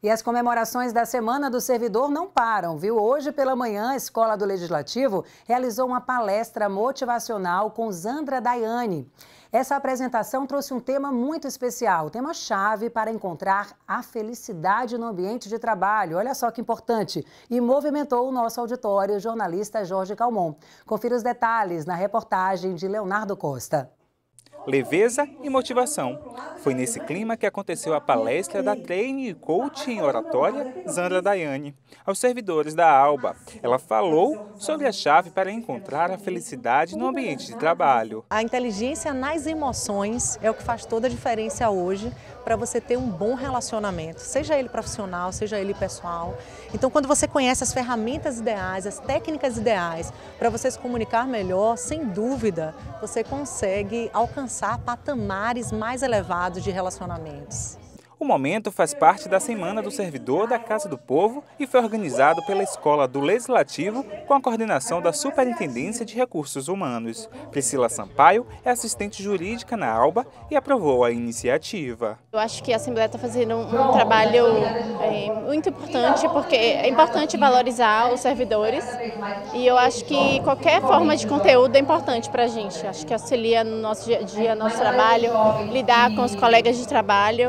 E as comemorações da Semana do Servidor não param, viu? Hoje pela manhã, a Escola do Legislativo realizou uma palestra motivacional com Zandra Daiane. Essa apresentação trouxe um tema muito especial, tema-chave para encontrar a felicidade no ambiente de trabalho. Olha só que importante. E movimentou o nosso auditório o jornalista Jorge Calmon. Confira os detalhes na reportagem de Leonardo Costa leveza e motivação. Foi nesse clima que aconteceu a palestra da treine e coach em oratória Zandra Daiane aos servidores da Alba. Ela falou sobre a chave para encontrar a felicidade no ambiente de trabalho. A inteligência nas emoções é o que faz toda a diferença hoje para você ter um bom relacionamento, seja ele profissional, seja ele pessoal. Então, quando você conhece as ferramentas ideais, as técnicas ideais para você se comunicar melhor, sem dúvida, você consegue alcançar patamares mais elevados de relacionamentos. O momento faz parte da Semana do Servidor da Casa do Povo e foi organizado pela Escola do Legislativo com a coordenação da Superintendência de Recursos Humanos. Priscila Sampaio é assistente jurídica na ALBA e aprovou a iniciativa. Eu acho que a Assembleia está fazendo um, trabalho é, muito importante, porque é importante valorizar os servidores e eu acho que qualquer forma de conteúdo é importante para a gente. Acho que auxilia no nosso dia a dia, no nosso trabalho, lidar com os colegas de trabalho.